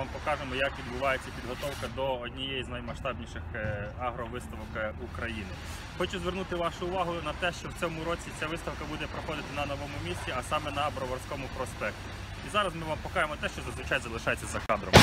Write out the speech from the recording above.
вам покажемо, як відбувається підготовка до однієї з наймасштабніших е, агровиставок е, України. Хочу звернути вашу увагу на те, що в цьому році ця виставка буде проходити на новому місці, а саме на Броварському проспекті. І зараз ми вам покажемо те, що зазвичай залишається за кадром.